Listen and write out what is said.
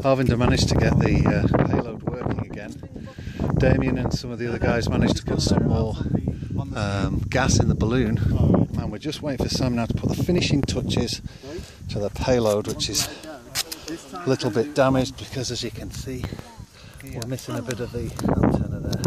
Arvinder managed to get the uh, payload working again. Damien and some of the other guys managed to put some more um, gas in the balloon, and we're just waiting for Sam now to put the finishing touches to the payload, which is a little bit damaged because, as you can see, we're missing a bit of the antenna there.